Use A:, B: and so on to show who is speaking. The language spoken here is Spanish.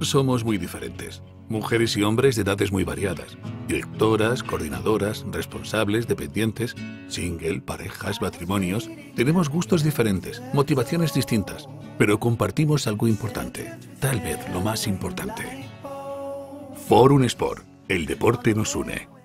A: Somos muy diferentes. Mujeres y hombres de edades muy variadas. Directoras, coordinadoras, responsables, dependientes, single, parejas, matrimonios. Tenemos gustos diferentes, motivaciones distintas, pero compartimos algo importante. Tal vez lo más importante. Forum Sport. El deporte nos une.